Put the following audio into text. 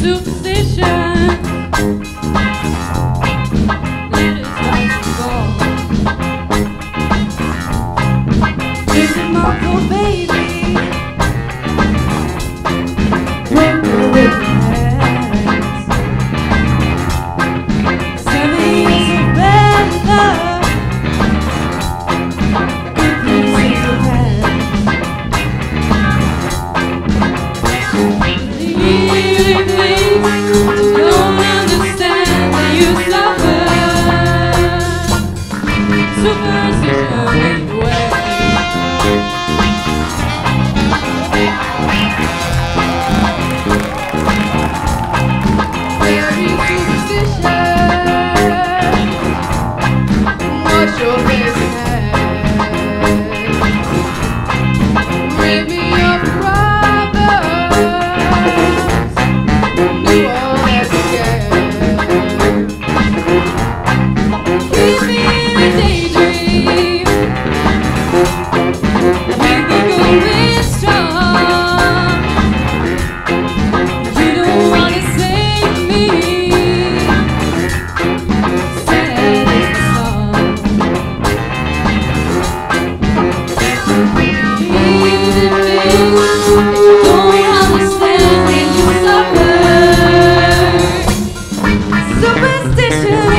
soup. musician. superstition